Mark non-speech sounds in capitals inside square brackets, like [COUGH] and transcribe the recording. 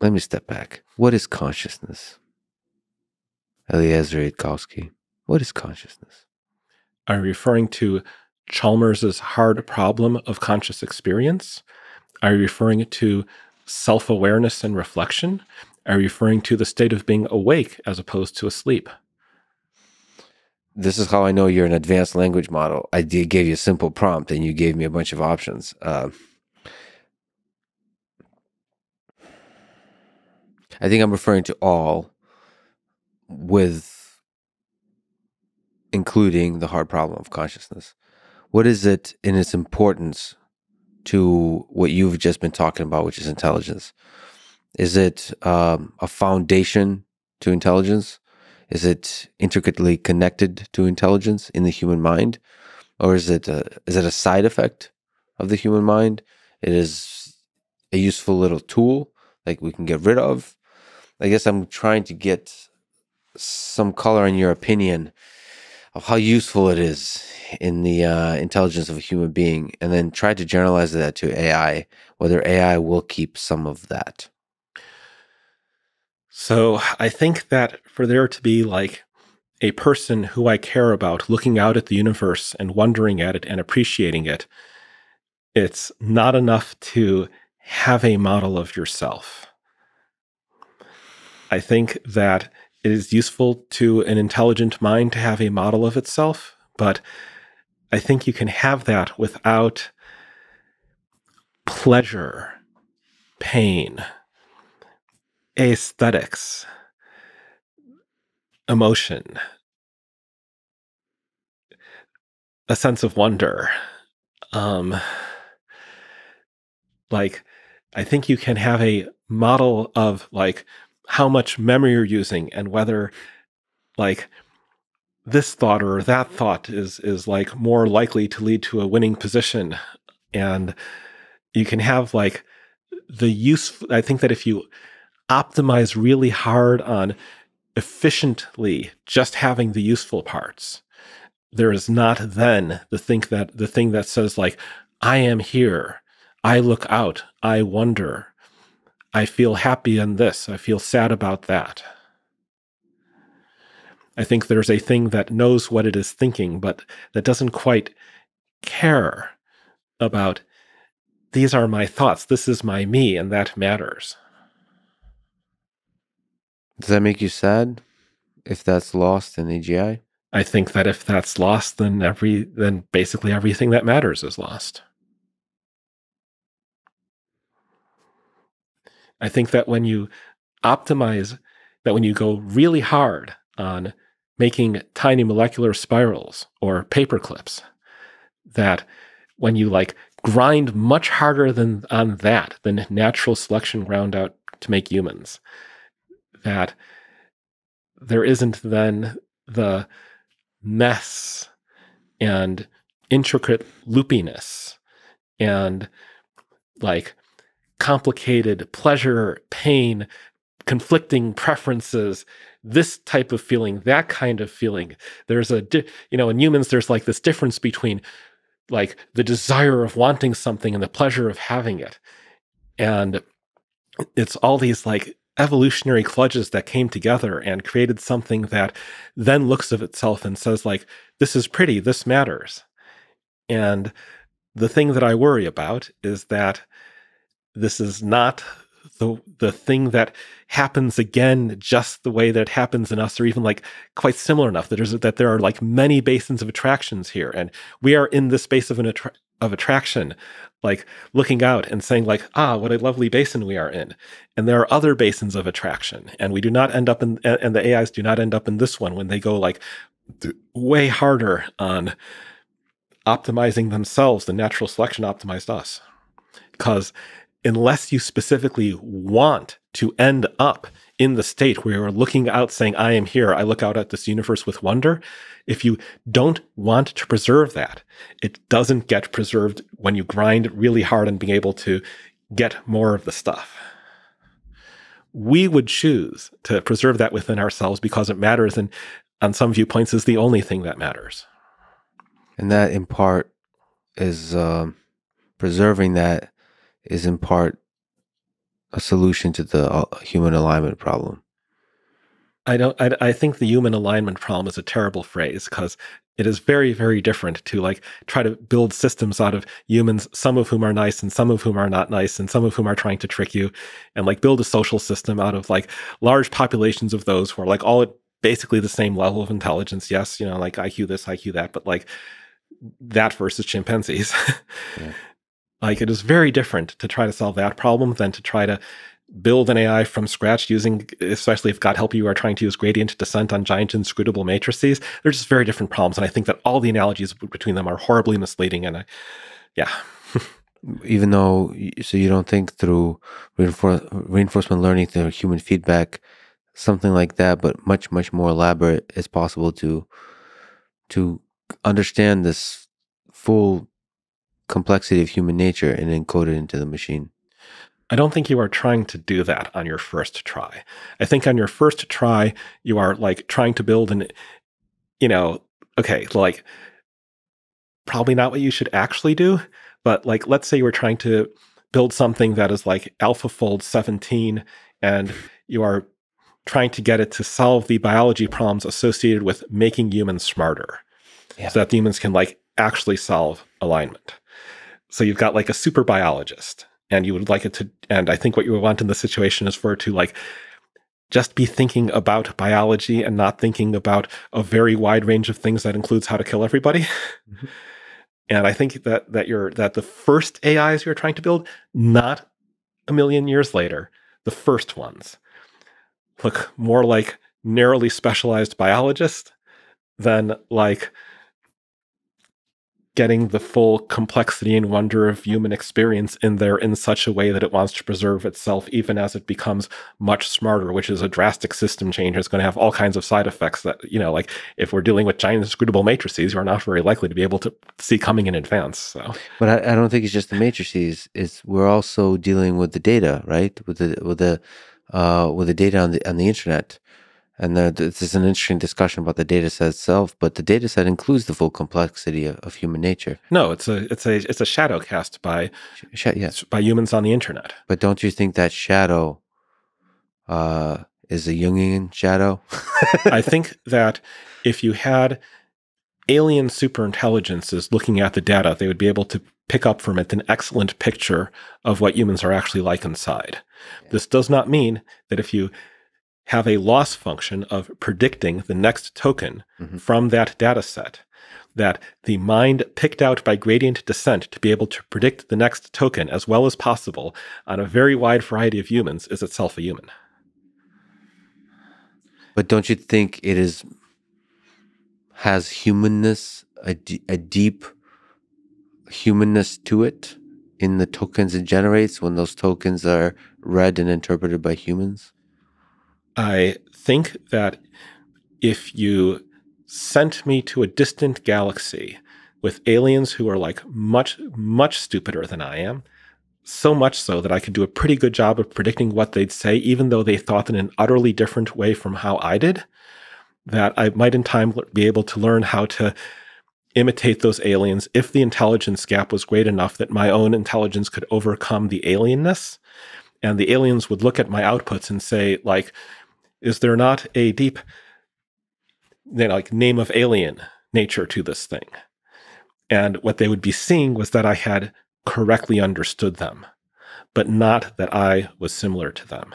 let me step back. What is consciousness? Eliezer Yudkowsky, what is consciousness? Are you referring to Chalmers's hard problem of conscious experience? Are you referring to self awareness and reflection? Are you referring to the state of being awake as opposed to asleep? This is how I know you're an advanced language model. I did, gave you a simple prompt and you gave me a bunch of options. Uh, I think I'm referring to all with including the hard problem of consciousness. What is it in its importance to what you've just been talking about, which is intelligence? Is it um, a foundation to intelligence? Is it intricately connected to intelligence in the human mind, or is it a, is it a side effect of the human mind? It is a useful little tool like we can get rid of. I guess I'm trying to get some color in your opinion of how useful it is in the uh, intelligence of a human being, and then try to generalize that to AI, whether AI will keep some of that. So I think that for there to be like a person who I care about looking out at the universe and wondering at it and appreciating it, it's not enough to have a model of yourself. I think that it is useful to an intelligent mind to have a model of itself, but I think you can have that without pleasure, pain, aesthetics, emotion, a sense of wonder. Um, like, I think you can have a model of like how much memory you're using and whether like this thought or that thought is is like more likely to lead to a winning position. And you can have like the use i think that if you optimize really hard on efficiently just having the useful parts. There is not then the thing that the thing that says like, I am here, I look out, I wonder, I feel happy in this, I feel sad about that. I think there's a thing that knows what it is thinking, but that doesn't quite care about these are my thoughts, this is my me, and that matters. Does that make you sad if that's lost in AGI? I think that if that's lost, then every then basically everything that matters is lost. I think that when you optimize, that when you go really hard on making tiny molecular spirals or paper clips, that when you like grind much harder than on that than natural selection ground out to make humans, that there isn't then the mess and intricate loopiness and like complicated pleasure, pain, conflicting preferences, this type of feeling, that kind of feeling. There's a, you know, in humans, there's like this difference between like the desire of wanting something and the pleasure of having it. And it's all these like evolutionary kludges that came together and created something that then looks of itself and says like this is pretty this matters and the thing that i worry about is that this is not the the thing that happens again just the way that it happens in us or even like quite similar enough. That there's that there are like many basins of attractions here and we are in the space of an attra- of attraction like looking out and saying like ah what a lovely basin we are in. And there are other basins of attraction and we do not end up in and the ais do not end up in this one when they go like way harder on optimizing themselves than natural selection optimized us. Because unless you specifically want to end up in the state where you're looking out saying, I am here, I look out at this universe with wonder, if you don't want to preserve that, it doesn't get preserved when you grind really hard on being able to get more of the stuff. We would choose to preserve that within ourselves because it matters and on some viewpoints is the only thing that matters. And that in part is um, preserving that is in part a solution to the uh, human alignment problem. I don't. I, I think the human alignment problem is a terrible phrase because it is very, very different to like try to build systems out of humans, some of whom are nice and some of whom are not nice, and some of whom are trying to trick you, and like build a social system out of like large populations of those who are like all at basically the same level of intelligence. Yes, you know, like IQ this, IQ that, but like that versus chimpanzees. [LAUGHS] yeah. Like it is very different to try to solve that problem than to try to build an AI from scratch using, especially if God help you, are trying to use gradient descent on giant inscrutable matrices. They're just very different problems. And I think that all the analogies between them are horribly misleading. And I, yeah. [LAUGHS] Even though, so you don't think through reinfor- reinforcement learning, through human feedback, something like that, but much, much more elaborate is possible to, to understand this full complexity of human nature and encode it into the machine. I don't think you are trying to do that on your first try. I think on your first try, you are like trying to build an, you know, okay, like probably not what you should actually do, but like let's say you were trying to build something that is like AlphaFold 17 and you are trying to get it to solve the biology problems associated with making humans smarter yeah. so that humans can like actually solve alignment. So you've got like a super biologist and you would like it to and i think what you would want in the situation is for it to like just be thinking about biology and not thinking about a very wide range of things that includes how to kill everybody mm-hmm. [LAUGHS] and i think that that you're that the first ais you're trying to build not a million years later the first ones look more like narrowly specialized biologists than like getting the full complexity and wonder of human experience in there in such a way that it wants to preserve itself even as it becomes much smarter which is a drastic system change it's going to have all kinds of side effects that you know like if we're dealing with giant inscrutable matrices you're not very likely to be able to see coming in advance so. But i, I don't think it's just the matrices it's we're also dealing with the data right? With the with the uh with the data on the on the internet and this is an interesting discussion about the data set itself, but the data set includes the full complexity of, of human nature. No, it's a it's a it's a shadow cast by Sh- yes. by humans on the internet. But don't you think that shadow uh, is a Jungian shadow? [LAUGHS] I think [LAUGHS] that if you had alien superintelligences looking at the data, they would be able to pick up from it an excellent picture of what humans are actually like inside. Yeah. This does not mean that if you have a loss function of predicting the next token mm-hmm. from that data set. That the mind picked out by gradient descent to be able to predict the next token as well as possible on a very wide variety of humans is itself a human. But don't you think it is has humanness a, a deep humanness to it in the tokens it generates when those tokens are read and interpreted by humans? I think that if you sent me to a distant galaxy with aliens who are like much, much stupider than I am, so much so that I could do a pretty good job of predicting what they'd say, even though they thought in an utterly different way from how I did, that I might in time be able to learn how to imitate those aliens if the intelligence gap was great enough that my own intelligence could overcome the alienness. And the aliens would look at my outputs and say, like, is there not a deep, you know, like name of alien nature to this thing? And what they would be seeing was that I had correctly understood them, but not that I was similar to them.